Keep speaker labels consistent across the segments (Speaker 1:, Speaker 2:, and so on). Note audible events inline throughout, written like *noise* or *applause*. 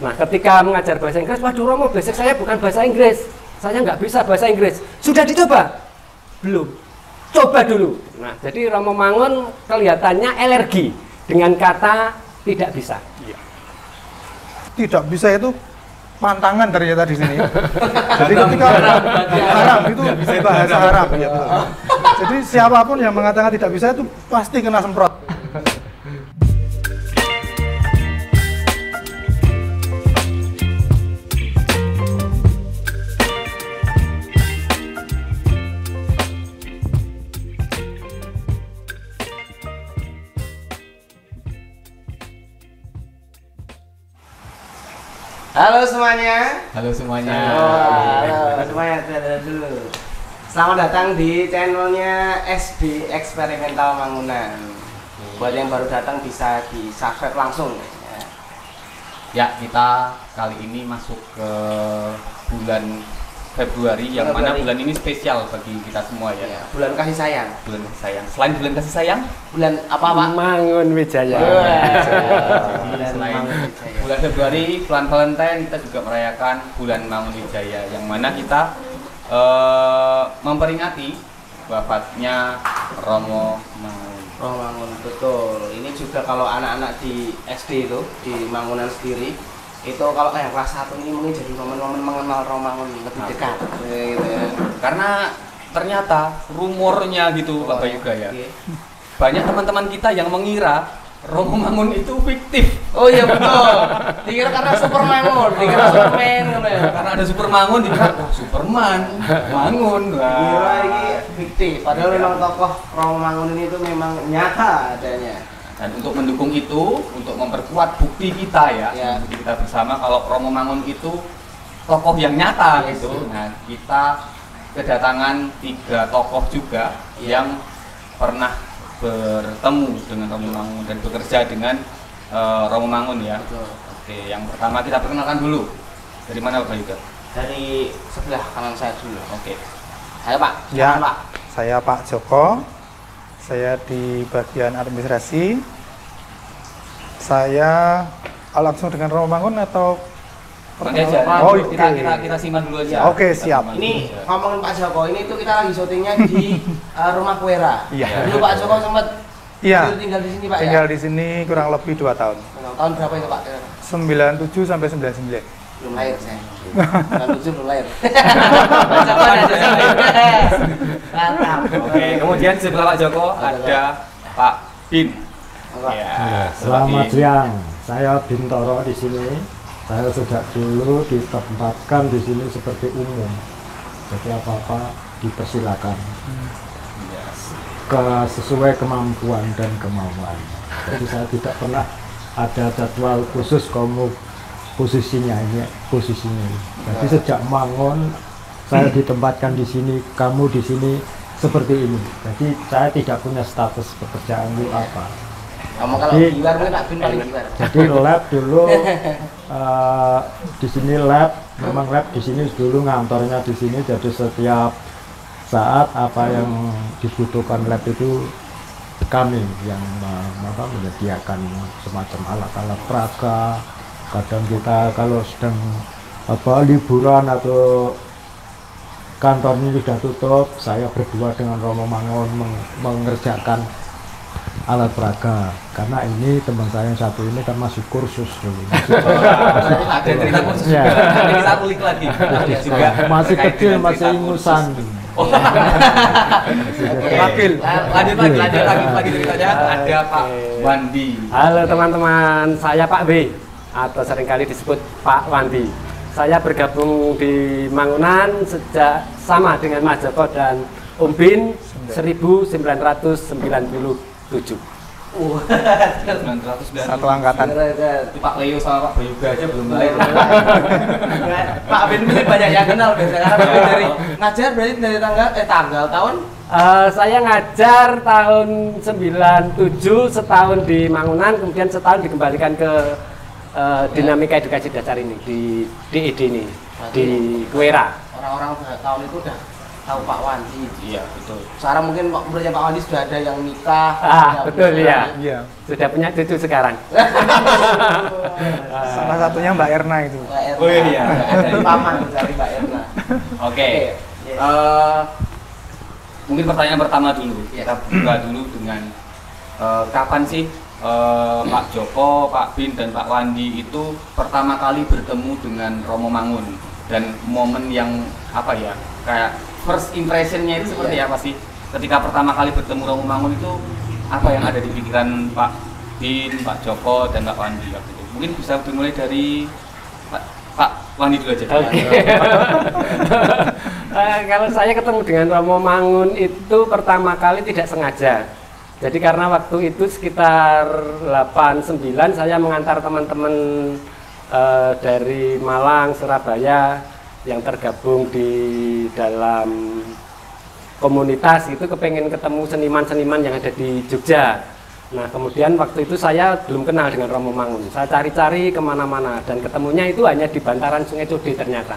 Speaker 1: Nah, ketika mengajar bahasa Inggris, waduh Romo, basic saya bukan bahasa Inggris. Saya nggak bisa bahasa Inggris. Sudah dicoba? Belum. Coba dulu. Nah, jadi Romo Mangun kelihatannya alergi dengan kata tidak bisa.
Speaker 2: Tidak bisa itu pantangan ternyata di sini. Jadi ketika haram itu bahasa haram. ya. Jadi siapa pun yang mengatakan tidak bisa itu pasti kena semprot.
Speaker 3: Halo semuanya.
Speaker 4: Halo semuanya.
Speaker 3: Halo semuanya. Dadah dulu. Selamat datang di channelnya SD Eksperimental Mangunan. Buat yang baru datang bisa di subscribe langsung. ya.
Speaker 4: Ya, kita kali ini masuk ke bulan Februari yang mana
Speaker 3: Februari.
Speaker 4: bulan ini spesial bagi kita semua ya.
Speaker 3: Ya, bulan kasih sayang.
Speaker 4: Bulan kasih sayang. Selain bulan kasih sayang,
Speaker 3: Bulan apa pak?
Speaker 1: Mangun Wijaya.
Speaker 4: jadi
Speaker 3: Bulan
Speaker 4: selain
Speaker 3: Wijaya.
Speaker 4: bulan Februari, bulan Valentine kita juga merayakan bulan Mangun Wijaya yang mana kita eh, memperingati wafatnya Romo Mangun.
Speaker 3: Oh Mangun betul. Ini juga kalau anak-anak di SD itu di Mangunan sendiri itu kalau kayak kelas 1 ini mungkin jadi momen-momen mengenal Romangun lebih dekat gitu ya.
Speaker 4: Karena ternyata rumornya gitu Bapak Yuga ya.
Speaker 3: Oke.
Speaker 4: Banyak teman-teman kita yang mengira Romo Mangun itu fiktif.
Speaker 3: Oh iya betul. Dikira karena Super Mangun, dikira *laughs* Superman gitu ya.
Speaker 4: Karena ada Super Mangun dikira oh, Superman, Mangun.
Speaker 3: Dikira ini fiktif, padahal memang tokoh Romo Mangun ini itu memang nyata adanya.
Speaker 4: Dan untuk mendukung itu, untuk memperkuat bukti kita ya,
Speaker 3: Ya.
Speaker 4: bukti kita bersama kalau Romo Mangun itu tokoh yang nyata
Speaker 3: Yes.
Speaker 4: gitu. Nah, kita kedatangan tiga tokoh juga
Speaker 3: Ya.
Speaker 4: yang pernah bertemu dengan Romo Mangun dan bekerja dengan eh, Romo Mangun ya.
Speaker 3: Betul.
Speaker 4: Oke, yang pertama kita perkenalkan dulu. Dari mana Bapak Yuga?
Speaker 3: Dari sebelah kanan saya dulu.
Speaker 4: Oke.
Speaker 3: Ayo Pak.
Speaker 2: Ya.
Speaker 3: Pak.
Speaker 2: Saya Pak Joko. Saya di bagian administrasi. Saya ah, langsung dengan Romo Mangun atau
Speaker 4: aja.
Speaker 2: Oh,
Speaker 4: kita, kita,
Speaker 2: oke.
Speaker 4: kita, kita simak dulu aja.
Speaker 2: Oke,
Speaker 4: Kita
Speaker 2: siap.
Speaker 3: Ini ngomongin Pak Joko ini tuh kita lagi syutingnya di *laughs* eh, rumah Kuera.
Speaker 2: Iya.
Speaker 3: Dulu Pak Joko sempat
Speaker 2: Iya.
Speaker 3: tinggal di sini Pak
Speaker 2: tinggal
Speaker 3: ya.
Speaker 2: di sini kurang lebih 2 tahun.
Speaker 3: Tahun berapa itu Pak?
Speaker 2: 97 sampai 99.
Speaker 3: Belum lahir saya. Tujuh *laughs* belum lahir. Mantap.
Speaker 4: Oke, kemudian sebelah Pak Joko ada Pak Bin.
Speaker 3: Mantap.
Speaker 4: Ya,
Speaker 5: Selamat siang, saya Bintoro di sini. Saya sejak dulu ditempatkan di sini seperti umum. Jadi apa-apa dipersilakan
Speaker 4: Yes.
Speaker 5: ke sesuai kemampuan dan kemauan. Jadi saya tidak pernah ada jadwal khusus kamu posisinya ini posisinya. Jadi sejak bangun saya ditempatkan di sini, kamu di sini seperti ini. Jadi saya tidak punya status pekerjaan itu apa.
Speaker 3: Kamu kalau
Speaker 5: Jadi-
Speaker 3: giwar mungkin Pak Bin paling giwar.
Speaker 5: Jadi *laughs* lab dulu *laughs* eh, di sini lab, memang lab di sini dulu ngantornya di sini. Jadi setiap saat apa yang dibutuhkan lab itu kami yang apa, menyediakan semacam alat-alat peraga. Kadang kita kalau sedang apa liburan atau kantornya sudah tutup, saya berdua dengan Romo Mangun meng- mengerjakan alat peraga karena ini teman saya yang satu ini kan masih kursus dulu *laughs* masih,
Speaker 4: ada khusus
Speaker 5: Ya.
Speaker 4: kita lagi. Juga
Speaker 5: masih kecil masih ingusan kecil.
Speaker 2: Wakil.
Speaker 4: La- Lanjut lagi, lanjut lagi, lagi ceritanya. Ada Pak Wandi.
Speaker 1: Halo teman-teman, saya Pak B atau sering kali disebut Pak Wandi. Saya bergabung di Mangunan sejak sama dengan Mas Joko dan Om Bin 1997.
Speaker 3: Wah.
Speaker 4: 900 dan
Speaker 2: Satu angkatan.
Speaker 4: Itu Pak Leo sama Pak Bayuga aja belum lahir.
Speaker 3: Pak Bin mungkin banyak yang kenal biasanya karena dari ngajar berarti dari tanggal eh tanggal tahun
Speaker 1: Eh, saya ngajar tahun 97 setahun di Mangunan, kemudian setahun dikembalikan ke eh, dinamika edukasi dasar ini di DED ini di Kuera.
Speaker 3: orang-orang tahun itu udah tahu Pak Wandi.
Speaker 4: Iya, betul.
Speaker 3: Sekarang mungkin Pak muridnya Pak Wandi sudah ada yang nikah.
Speaker 1: Ah, betul,
Speaker 3: putra.
Speaker 1: iya.
Speaker 2: Iya.
Speaker 1: Sudah punya cucu sekarang. *laughs*
Speaker 2: Salah satunya Mbak Erna itu.
Speaker 3: Mbak Erna.
Speaker 4: Oh, iya.
Speaker 3: Dari paman dari Mbak Erna.
Speaker 4: Oke.
Speaker 3: Oke.
Speaker 4: Eh, mungkin pertanyaan pertama dulu.
Speaker 3: Iya.
Speaker 4: Kita buka dulu dengan eh, kapan sih eh, Pak Joko, Pak Bin dan Pak Wandi itu pertama kali bertemu dengan Romo Mangun dan momen yang apa ya kayak first impressionnya itu seperti
Speaker 3: Iya.
Speaker 4: apa sih? Ketika pertama kali bertemu Romo Mangun itu apa yang ada di pikiran Pak Bin, Pak Joko dan Pak Wandi waktu itu? Mungkin bisa dimulai dari Pak, Pak Wandi dulu aja.
Speaker 1: Oke. *laughs* Eh, kalau saya ketemu dengan Romo Mangun itu pertama kali tidak sengaja. Jadi karena waktu itu sekitar 89 saya mengantar teman-teman eh, dari Malang, Surabaya yang tergabung di dalam komunitas itu kepengen ketemu seniman-seniman yang ada di Jogja. Nah kemudian waktu itu saya belum kenal dengan Romo Mangun. Saya cari-cari ke mana-mana dan ketemunya itu hanya di bantaran Sungai Code ternyata.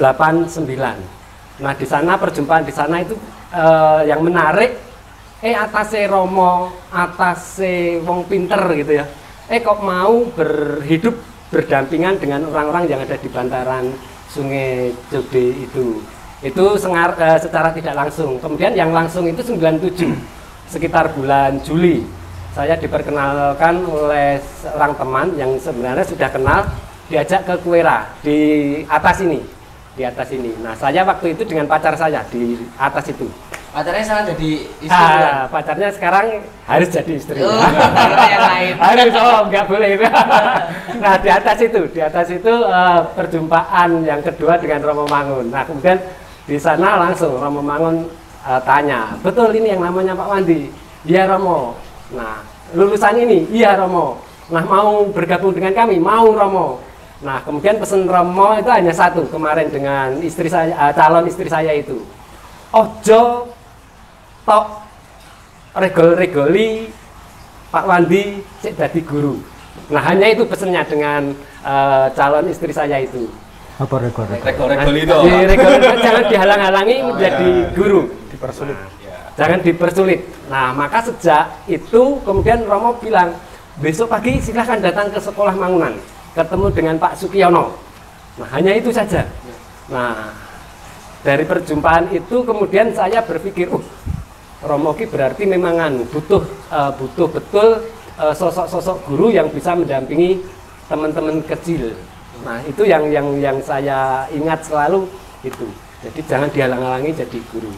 Speaker 1: 89. Nah di sana perjumpaan di sana itu eh, yang menarik. Eh atase Romo, atase wong pinter gitu ya. Eh kok mau berhidup berdampingan dengan orang-orang yang ada di bantaran Sungai Code itu. Itu sengar, eh, secara tidak langsung. Kemudian yang langsung itu 97 sekitar bulan Juli. Saya diperkenalkan oleh seorang teman yang sebenarnya sudah kenal diajak ke Kuera di atas ini di atas ini. Nah, saya waktu itu dengan pacar saya di atas itu.
Speaker 3: Pacarnya sekarang jadi istri?
Speaker 1: Ah, pacarnya sekarang harus jadi istri. *laughs*
Speaker 3: Yang lain.
Speaker 1: harus, oh nggak boleh. *laughs* nah, di atas itu, di atas itu eh, perjumpaan yang kedua dengan Romo Mangun. Nah, kemudian di sana langsung Romo Mangun eh, tanya, betul ini yang namanya Pak Wandi? Iya Romo. Nah, lulusan ini, iya Romo. Nah, mau bergabung dengan kami? Mau Romo. Nah, kemudian pesan Romo itu hanya satu kemarin dengan istri saya, eh, calon istri saya itu. Ojo tok regol-regoli Pak Wandi cek dadi guru. Nah, hanya itu pesannya dengan eh, calon istri saya itu.
Speaker 5: Apa rekor-rekor?
Speaker 4: Regol-regol itu.
Speaker 1: Di regol jangan dihalang-halangi menjadi guru.
Speaker 2: Dipersulit.
Speaker 1: Jangan dipersulit. Nah, maka sejak itu kemudian Romo bilang, besok pagi silahkan datang ke sekolah Mangunan, ketemu dengan Pak Sukiono. Nah, hanya itu saja. Nah, dari perjumpaan itu kemudian saya berpikir, uh, Romo Ki berarti memang anu, butuh eh, butuh betul eh, sosok-sosok guru yang bisa mendampingi teman-teman kecil. Nah, itu yang yang yang saya ingat selalu itu. Jadi jangan dihalang-halangi jadi guru.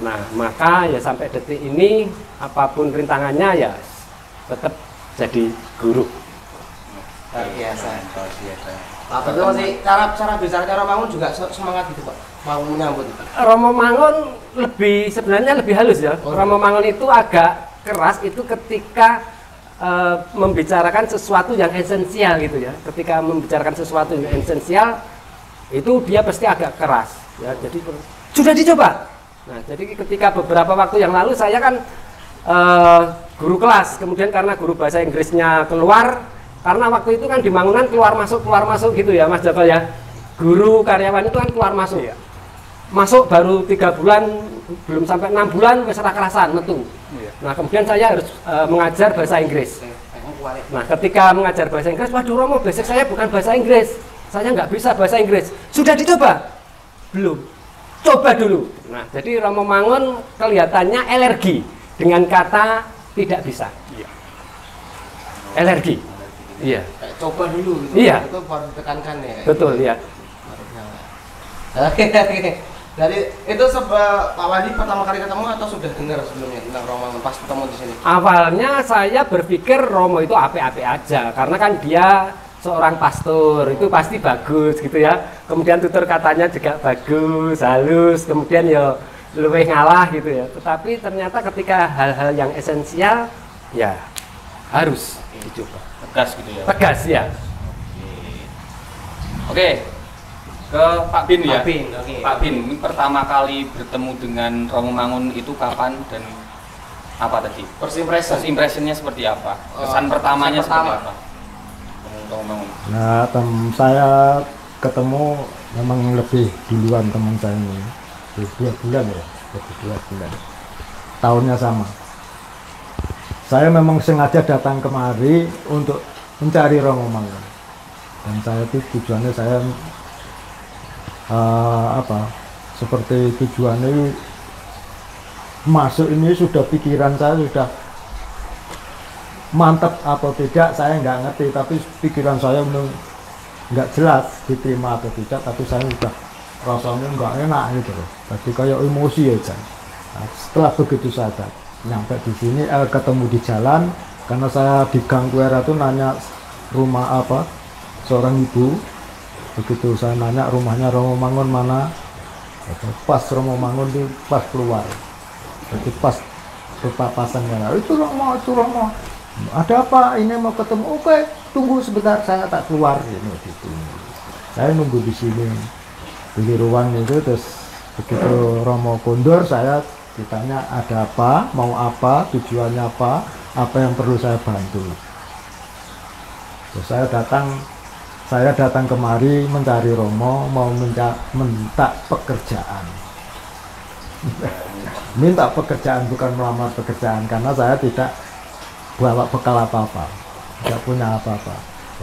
Speaker 1: Nah, maka ya sampai detik ini apa pun rintangannya ya tetap jadi guru.
Speaker 3: Luar biasa.
Speaker 4: Luar biasa.
Speaker 3: Pak betul masih cara cara bicara cara bangun juga se- semangat gitu Pak. Menyambut itu.
Speaker 1: Romo Mangun lebih sebenarnya lebih halus ya.
Speaker 3: Oh.
Speaker 1: Romo Mangun itu agak keras itu ketika eh, membicarakan sesuatu yang esensial gitu ya. Ketika membicarakan sesuatu yang esensial itu dia pasti agak keras ya. Jadi sudah dicoba. Nah, jadi ketika beberapa waktu yang lalu saya kan eh, guru kelas, kemudian karena guru bahasa Inggrisnya keluar, karena waktu itu kan di bangunan keluar masuk keluar masuk gitu ya Mas Joko ya. Guru karyawan itu kan keluar masuk. Masuk baru tiga bulan, belum sampai enam bulan wis ora kerasan metu. Nah kemudian saya harus eh, mengajar bahasa Inggris. Nah ketika mengajar bahasa Inggris, waduh Romo basic saya bukan bahasa Inggris, saya nggak bisa bahasa Inggris. Sudah dicoba? Belum. Coba dulu. Nah jadi Romo Mangun kelihatannya alergi dengan kata tidak bisa. Alergi. Iya,
Speaker 3: coba dulu gitu.
Speaker 1: Iya.
Speaker 3: Itu baru ditekankan ya.
Speaker 1: betul ya. *laughs*
Speaker 3: Oke, oke. Dari itu seba Pak Wadi pertama kali ketemu atau sudah dengar sebelumnya tentang Romangun pas ketemu di sini?
Speaker 1: Awalnya saya berpikir Romo itu ape-ape aja, karena kan dia seorang pastor, itu pasti bagus gitu ya. Kemudian tutur katanya juga bagus, halus, kemudian ya lebih ngalah gitu ya. Tetapi ternyata ketika hal-hal yang esensial, ya harus dicoba.
Speaker 4: Tegas gitu ya.
Speaker 1: Tegas ya.
Speaker 4: Oke. Ke Pak Bin ya.
Speaker 3: Pak Bin, oke.
Speaker 4: Pak Bin, ini pertama kali bertemu dengan Romo Mangun itu kapan dan apa tadi?
Speaker 3: First impression.
Speaker 4: First impressionnya seperti apa?
Speaker 3: Oh,
Speaker 4: Kesan pertamanya
Speaker 3: kesan
Speaker 4: seperti
Speaker 3: pertama.
Speaker 4: apa? Romo Mangun.
Speaker 5: Nah, tem saya ketemu memang lebih duluan teman saya ini. lebih dua bulan ya lebih dua bulan tahunnya sama saya memang sengaja datang kemari untuk mencari Romo Mangun dan saya itu tujuannya saya eh, apa? Seperti tujuannya masuk ini sudah pikiran saya sudah mantap atau tidak saya nggak ngerti tapi pikiran saya memang nggak jelas diterima atau tidak tapi saya sudah rasanya nggak enak gitu loh. Jadi kayak emosi aja. Nah, setelah begitu saya dat- nyampe di sini eh, ketemu di jalan karena saya di Gang Kuera itu nanya rumah apa seorang ibu begitu saya nanya rumahnya Romo Mangun mana? Pas Romo Mangun di pas keluar. Jadi pas berpapasannya itu Romo itu Romo. Ada apa? Ini mau ketemu. Oke tunggu sebentar saya tak keluar. Ini gitu. Saya nunggu di sini di ruang itu terus begitu Romo kondur saya ditanya ada apa? Mau apa? Tujuannya apa? Apa yang perlu saya bantu? Terus saya datang saya datang kemari mencari Romo mau minta minta pekerjaan. Minta pekerjaan bukan melamar pekerjaan karena saya tidak bawa bekal apa-apa tidak punya apa-apa.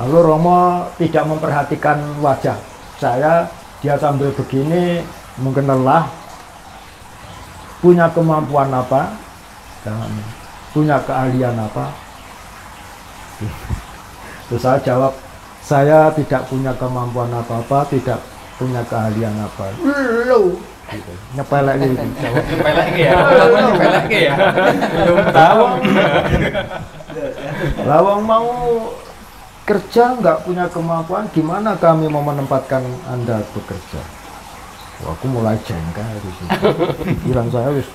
Speaker 5: Lalu Romo tidak memperhatikan wajah saya. Dia sambil begini mungkin lelah punya kemampuan apa dan punya keahlian apa. Terus saya jawab saya tidak punya kemampuan apa-apa tidak punya keahlian apa lu gitu. nyepelek gitu
Speaker 4: ya. Ya. Belum tahu.
Speaker 5: Lawang mau kerja nggak punya kemampuan, gimana kami mau menempatkan anda bekerja? Wah, aku mulai jengkel di situ. Pikiran saya wis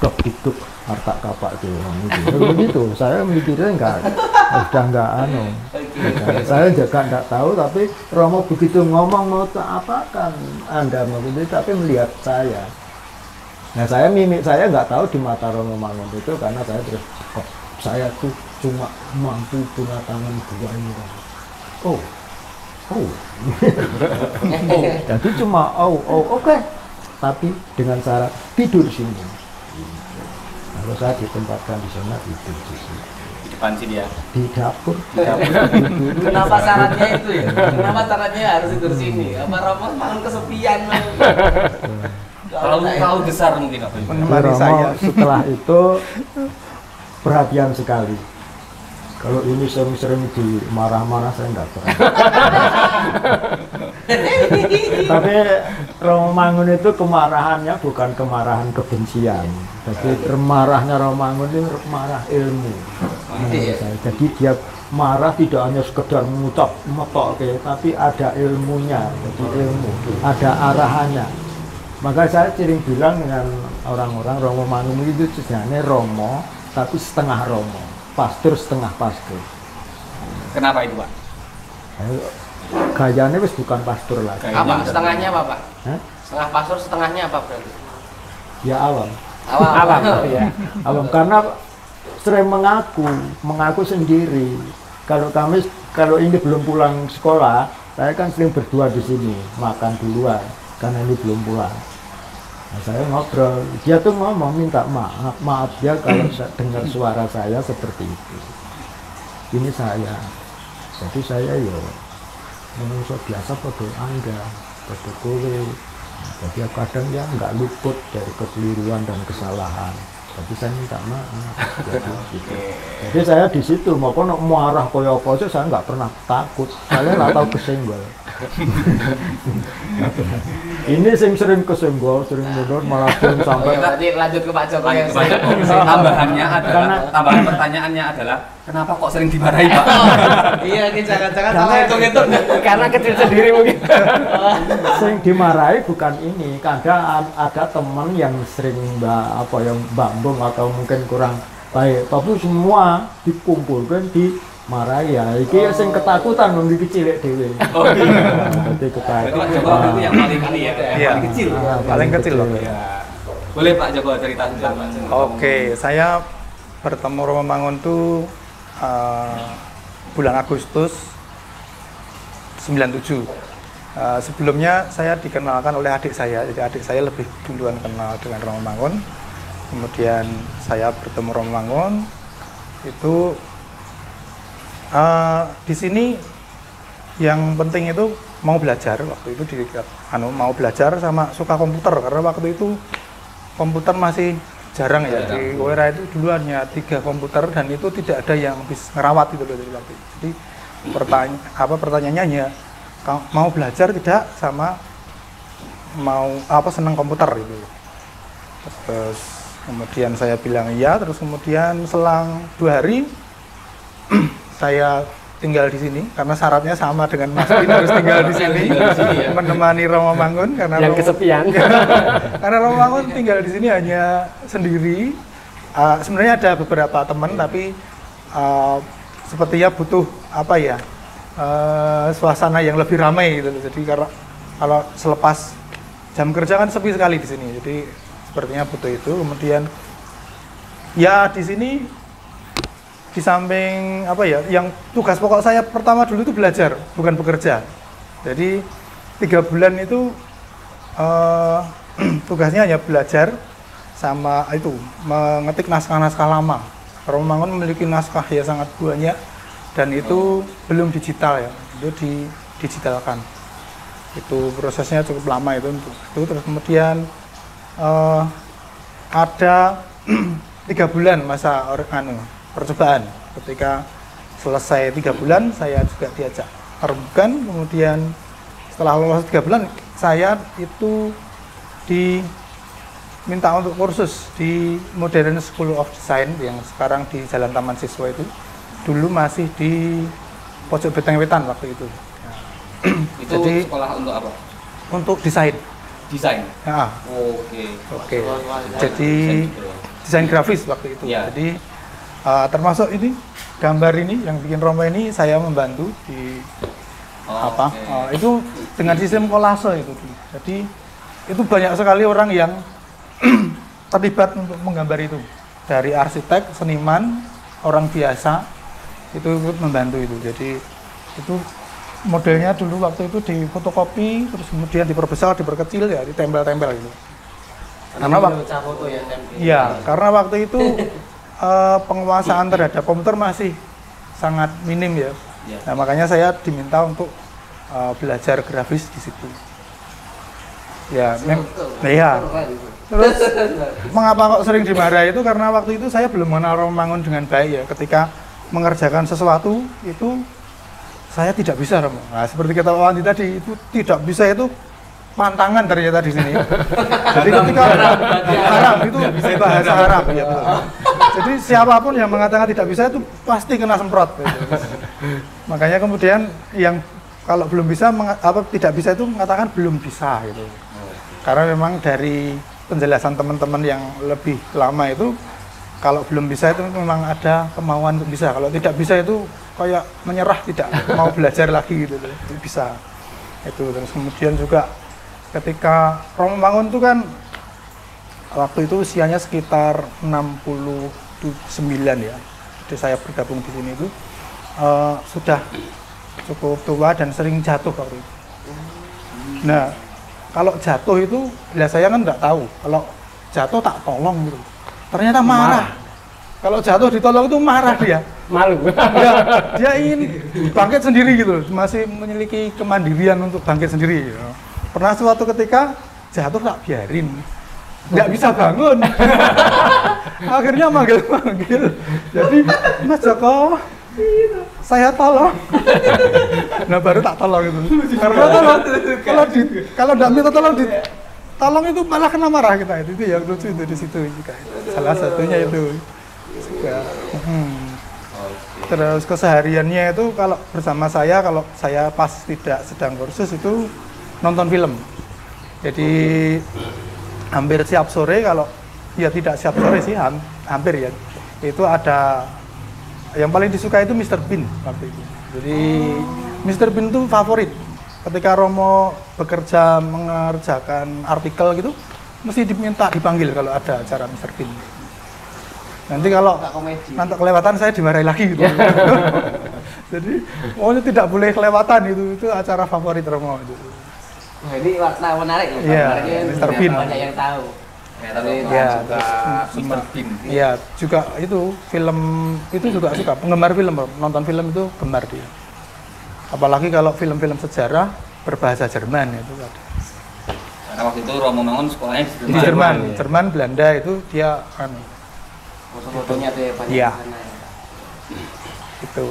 Speaker 5: dok dikduk harta kapak itu gitu. Ya, begitu. Saya mikirnya nggak udah nggak anu. Saya juga nggak tahu, tapi Romo begitu ngomong mau tak apakan anda mau tapi melihat saya. Nah saya mimik saya nggak tahu di mata Romo Mangun itu karena saya terus kok saya tuh cuma mampu punya tangan dua ini. Oh, oh. oh. Jadi cuma oh oh oke. Tapi dengan syarat tidur sini. Kalau saya ditempatkan di sana tidur di sini.
Speaker 4: Di depan sini ya.
Speaker 5: Di dapur.
Speaker 4: Di dapur.
Speaker 3: Kenapa syaratnya itu ya? Kenapa syaratnya harus tidur sini? Apa Romo makan kesepian? Bang?
Speaker 4: Terlalu terlalu besar mungkin apa
Speaker 2: menemani
Speaker 5: Romo
Speaker 2: saya
Speaker 5: setelah itu perhatian sekali. Kalau ini sering-sering di marah-marah saya nggak pernah. *laughs* Tapi Romo Mangun itu kemarahannya bukan kemarahan kebencian. Jadi marahnya Romo Mangun itu marah ilmu. saya. Jadi dia marah tidak hanya sekedar mengucap metok kayak, tapi ada ilmunya. Jadi ilmu, ada arahannya. Maka saya sering bilang dengan orang-orang Romo Mangun itu sebenarnya Romo, tapi setengah Romo, pastur setengah pastur.
Speaker 4: Kenapa itu, Pak?
Speaker 5: Ayo, Gayanya wis bukan pastur lagi.
Speaker 3: Apa? Setengahnya apa, Pak?
Speaker 5: Hah?
Speaker 3: Setengah pastor, setengahnya apa berarti?
Speaker 5: Ya awam.
Speaker 3: Awal.
Speaker 1: Awam, *laughs* ya.
Speaker 5: Awam karena sering mengaku, mengaku sendiri. Kalau kami kalau ini belum pulang sekolah, saya kan sering berdua di sini, makan duluan karena ini belum pulang. Nah, saya ngobrol, dia tuh ngomong minta maaf, maaf dia kalau *clears throat* saya dengar suara saya seperti itu. Ini saya, jadi saya ya manusia biasa pada anda, pada kowe. Jadi kadang ya nggak luput dari kekeliruan dan kesalahan. Tapi saya minta maaf. Jadi, gitu. Jadi saya di situ maupun marah koyo apa aja saya nggak pernah takut. Saya nggak tahu kesenggol. *laughs* Ini sing sering kesenggol, sering mundur malah sering
Speaker 3: Oke,
Speaker 5: sampai
Speaker 3: berarti lanjut ke Pak Joko yang
Speaker 4: Joko. Tambahannya adalah
Speaker 5: Karena-
Speaker 4: tambahan pertanyaannya adalah kenapa kok sering dimarahi, Pak? *laughs*
Speaker 3: Iya, ini jangan-jangan
Speaker 5: Karena-
Speaker 3: sama hitung-hitung.
Speaker 1: Karena kecil sendiri mungkin. *laughs*
Speaker 5: sering dimarahi bukan ini kadang ada teman yang sering mbak apa yang bambung atau mungkin kurang baik tapi semua dikumpulkan di marahi ya iki oh. sing ketakutan wong iki cilik dhewe
Speaker 4: Oh, *laughs* iya. Pak Joko
Speaker 5: ketakutan
Speaker 4: itu yang paling kali ya, yang
Speaker 2: Iya.
Speaker 4: paling kecil.
Speaker 5: Ah,
Speaker 2: paling kecil loh.
Speaker 4: Ya. Boleh Pak Joko cerita tentang Pak Joko.
Speaker 2: Oke, saya bertemu Romo Mangun tuh eh, bulan Agustus 97. Eh, sebelumnya saya dikenalkan oleh adik saya, jadi adik saya lebih duluan kenal dengan Romo Mangun. Kemudian saya bertemu Romo Mangun, itu eh, di sini yang penting itu mau belajar waktu itu di anu mau belajar sama suka komputer karena waktu itu komputer masih jarang ya di Wera itu dulu hanya tiga komputer dan itu tidak ada yang bisa ngerawat itu loh itu. Jadi pertanyaan apa pertanyaannya hanya "Kau mau belajar tidak sama mau apa senang komputer itu. Terus kemudian saya bilang iya, terus kemudian selang dua hari *clears throat* saya tinggal di sini karena syaratnya sama dengan Mas Bin harus tinggal di sini menemani Romo Mangun karena
Speaker 1: yang
Speaker 2: Romo-
Speaker 1: kesepian *laughs*
Speaker 2: karena Romo Mangun tinggal di sini hanya sendiri. Uh, sebenarnya ada beberapa teman tapi uh, sepertinya butuh apa ya uh, suasana yang lebih ramai gitu. loh. Jadi karena kalau selepas jam kerja kan sepi sekali di sini. Jadi sepertinya butuh itu. Kemudian ya di sini di samping apa ya yang tugas pokok saya pertama dulu itu belajar bukan bekerja. Jadi tiga bulan itu eh, *clears throat* tugasnya hanya belajar sama itu mengetik naskah-naskah lama. Romo Mangun memiliki naskah yang sangat banyak dan itu belum digital ya itu di digitalkan. Itu prosesnya cukup lama itu untuk itu. Terus kemudian eh, ada *clears throat* tiga bulan masa anu, percobaan ketika selesai tiga bulan saya juga diajak rembukan kemudian setelah lolos tiga bulan saya itu diminta untuk kursus di Modern School of Design yang sekarang di Jalan Taman Siswa itu dulu masih di pojok Beteng Wetan waktu itu
Speaker 4: Itu
Speaker 2: Jadi-
Speaker 4: sekolah untuk apa?
Speaker 2: untuk desain
Speaker 4: Desain.
Speaker 2: ya,
Speaker 4: Oke.
Speaker 2: oke jadi desain grafis waktu itu.
Speaker 4: Iya.
Speaker 2: Jadi uh, termasuk ini gambar ini yang bikin Romo ini saya membantu di
Speaker 4: Oh,
Speaker 2: apa?
Speaker 4: oke.
Speaker 2: uh, itu dengan sistem kolase itu. Jadi itu banyak sekali orang yang *clears throat* terlibat untuk menggambar itu dari arsitek, seniman, orang biasa itu ikut membantu itu. Jadi itu modelnya dulu waktu itu di fotokopi terus kemudian diperbesar, diperkecil ya, ditempel-tempel gitu. Karena waktu
Speaker 3: foto ya tempel.
Speaker 2: Iya, karena waktu itu *laughs* eh, penguasaan terhadap komputer masih sangat minim ya.
Speaker 4: Iya.
Speaker 2: Nah, makanya saya diminta untuk eh, belajar grafis di situ. Ya, mem iya. Terus *laughs* mengapa kok sering dimarahi itu karena waktu itu saya belum mengenal Romangun dengan baik ya. Ketika mengerjakan sesuatu itu saya tidak bisa Romo. Nah, seperti kata Wandi tadi itu tidak bisa itu pantangan ternyata di sini. *laughs* Jadi ketika haram itu bahasa haram ya. *laughs* Jadi siapa pun yang mengatakan tidak bisa itu pasti kena semprot. Makanya kemudian yang kalau belum bisa apa tidak bisa itu mengatakan belum bisa gitu. Karena memang dari penjelasan teman-teman yang lebih lama itu kalau belum bisa itu memang ada kemauan untuk bisa. Kalau tidak bisa itu kayak menyerah tidak mau belajar lagi gitu bisa. Itu terus kemudian juga ketika Romo Mangun itu kan waktu itu usianya sekitar 69 ya. Jadi saya bergabung di sini itu eh, sudah cukup tua dan sering jatuh waktu itu. Nah, kalau jatuh itu, ya saya kan nggak tahu. Kalau jatuh tak tolong gitu. Ternyata marah. Kalau jatuh ditolong itu marah dia. *laughs*
Speaker 1: malu
Speaker 2: Ya, dia ingin bangkit sendiri gitu, masih memiliki kemandirian untuk bangkit sendiri. ya. Pernah suatu ketika jatuh tak biarin, nggak bisa bangun. *laughs* Akhirnya manggil-manggil. Jadi Mas Joko, saya tolong. *laughs* nah baru tak tolong itu. Karena kalau kalau di kalau nggak minta tolong di tolong itu malah kena marah kita itu, itu yang lucu itu di situ juga. Salah satunya itu. Juga. Hmm. Terus kesehariannya itu kalau bersama saya, kalau saya pas tidak sedang kursus itu nonton film. Jadi hampir siap sore kalau ya tidak siap sore sih ham- hampir ya. Itu ada yang paling disuka itu Mr. Bean waktu itu. Jadi Mr. Bean itu favorit. Ketika Romo bekerja mengerjakan artikel gitu, mesti diminta dipanggil kalau ada acara Mr. Bean. Nanti kalau nanti kelewatan saya dimarahi lagi gitu. *laughs* Jadi pokoknya tidak boleh kelewatan itu itu acara favorit Romo itu.
Speaker 3: Wah, ini warna menarik ya.
Speaker 2: Iya,
Speaker 3: Kemarin
Speaker 2: Mr. Bean.
Speaker 3: Banyak yang tahu.
Speaker 4: Ya, tapi
Speaker 2: Ya,
Speaker 4: juga Mr. Bean.
Speaker 2: Iya, juga itu film itu juga suka penggemar film, nonton film itu gemar dia. Apalagi kalau film-film sejarah berbahasa Jerman itu ada.
Speaker 4: Karena waktu itu Romo Mangun sekolahnya di
Speaker 2: Di Jerman, Jerman, Belanda itu dia kan
Speaker 3: Foto-fotonya tuh ya banyak
Speaker 2: Iya.
Speaker 3: di sana ya.
Speaker 2: itu.